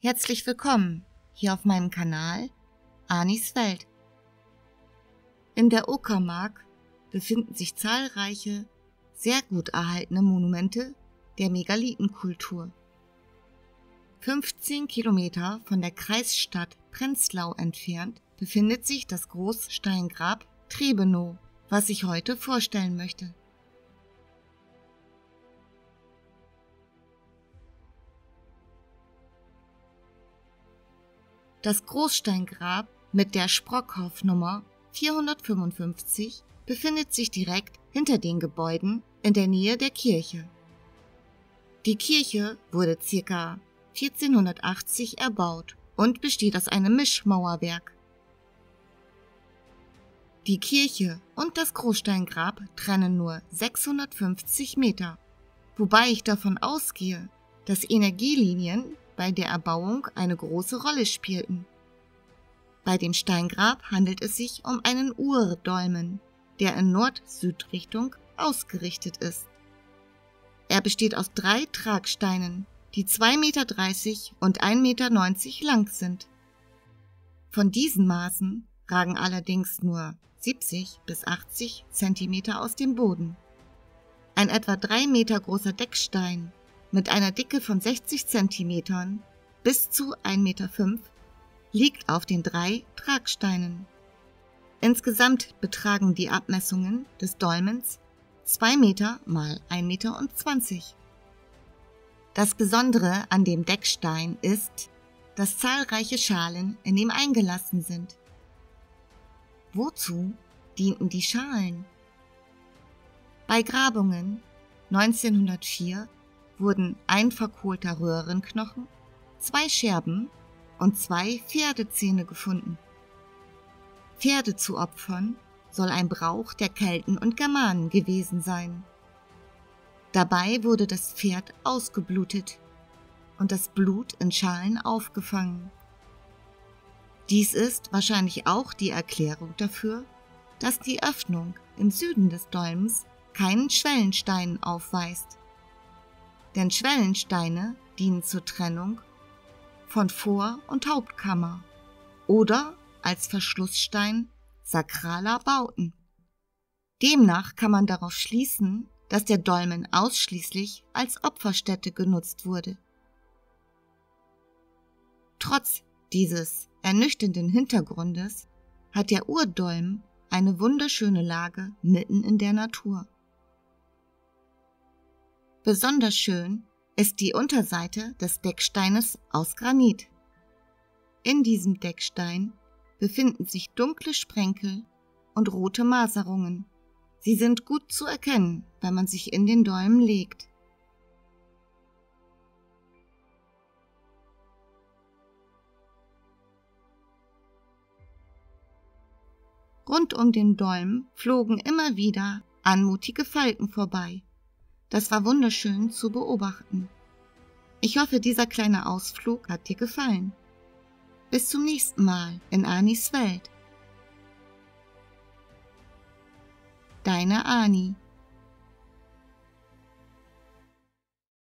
Herzlich willkommen hier auf meinem Kanal Anis Welt. In der Uckermark befinden sich zahlreiche, sehr gut erhaltene Monumente der Megalithenkultur. 15 Kilometer von der Kreisstadt Prenzlau entfernt befindet sich das Großsteingrab Trebenow, was ich heute vorstellen möchte. Das Großsteingrab mit der Sprockhoff-Nummer 455 befindet sich direkt hinter den Gebäuden in der Nähe der Kirche. Die Kirche wurde ca. 1480 erbaut und besteht aus einem Mischmauerwerk. Die Kirche und das Großsteingrab trennen nur 650 Meter, wobei ich davon ausgehe, dass Energielinien bei der Erbauung eine große Rolle spielten. Bei dem Steingrab handelt es sich um einen Urdolmen, der in Nord-Süd-Richtung ausgerichtet ist. Er besteht aus drei Tragsteinen, die 2,30 Meter und 1,90 Meter lang sind. Von diesen Maßen ragen allerdings nur 70 bis 80 Zentimeter aus dem Boden. Ein etwa drei Meter großer Deckstein mit einer Dicke von 60 cm bis zu 1,5 Meter liegt auf den drei Tragsteinen. Insgesamt betragen die Abmessungen des Dolmens 2 Meter mal 1,20 Meter. Das Besondere an dem Deckstein ist, dass zahlreiche Schalen in ihm eingelassen sind. Wozu dienten die Schalen? Bei Grabungen 1904 wurden ein verkohlter Röhrenknochen, zwei Scherben und zwei Pferdezähne gefunden. Pferde zu opfern soll ein Brauch der Kelten und Germanen gewesen sein. Dabei wurde das Pferd ausgeblutet und das Blut in Schalen aufgefangen. Dies ist wahrscheinlich auch die Erklärung dafür, dass die Öffnung im Süden des Dolmens keinen Schwellenstein aufweist denn Schwellensteine dienen zur Trennung von Vor- und Hauptkammer oder als Verschlussstein sakraler Bauten. Demnach kann man darauf schließen, dass der Dolmen ausschließlich als Opferstätte genutzt wurde. Trotz dieses ernüchternden Hintergrundes hat der Urdolm eine wunderschöne Lage mitten in der Natur. Besonders schön ist die Unterseite des Decksteines aus Granit. In diesem Deckstein befinden sich dunkle Sprenkel und rote Maserungen. Sie sind gut zu erkennen, wenn man sich in den Dolmen legt. Rund um den Dolm flogen immer wieder anmutige Falken vorbei. Das war wunderschön zu beobachten. Ich hoffe, dieser kleine Ausflug hat dir gefallen. Bis zum nächsten Mal in Anis Welt. Deine Ani.